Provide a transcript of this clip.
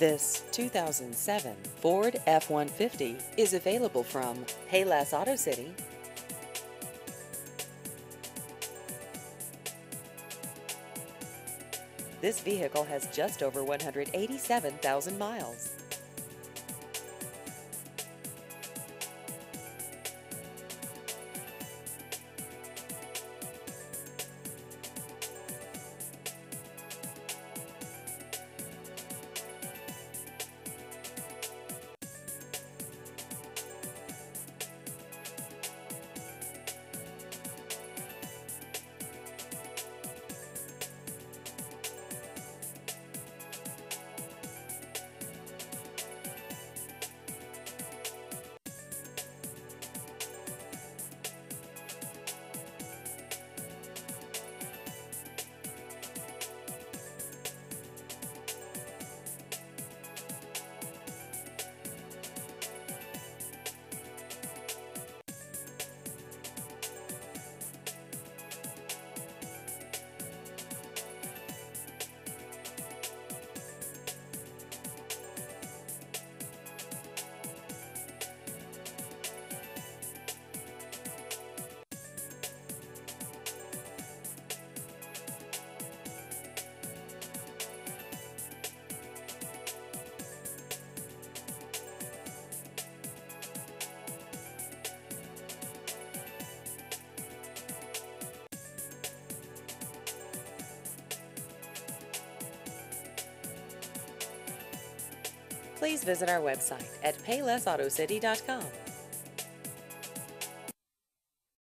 This 2007 Ford F-150 is available from Payless Auto City. This vehicle has just over 187,000 miles. Please visit our website at paylessautocity.com.